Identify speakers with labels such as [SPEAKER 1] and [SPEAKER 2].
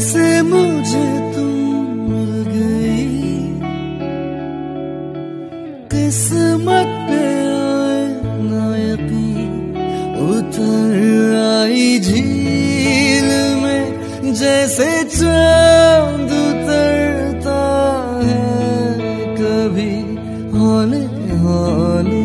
[SPEAKER 1] जैसे मुझे तुम मिल गई। किस्मत पे आए नायकी उतर आई झील में, जैसे चाँद उतरता है कभी हौले हौले